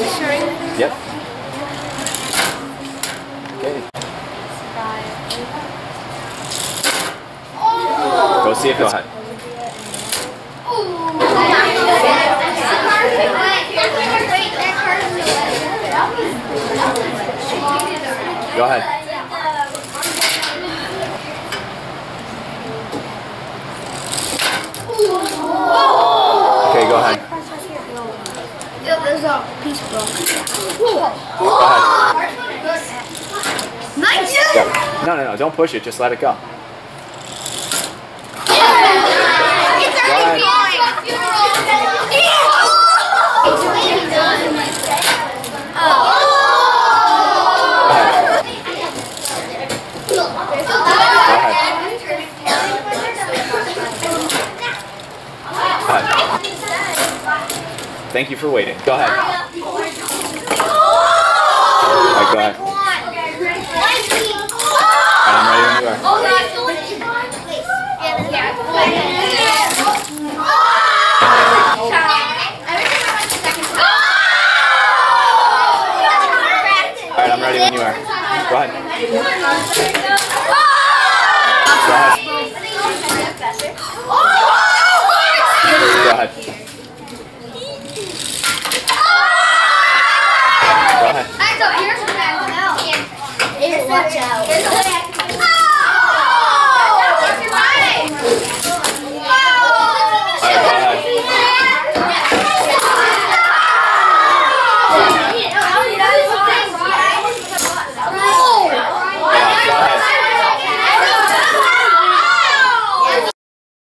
Yep. Okay. Go see if hot. Go ahead. Okay, go ahead. There's a piece broke. Go ahead. Nice! Go. No, no, no. Don't push it. Just let it go. It's Thank you for waiting. Go ahead. Oh my god. I'm ready when you are. Alright, I'm ready when you are. Go ahead. Go ahead. Go ahead. Watch out.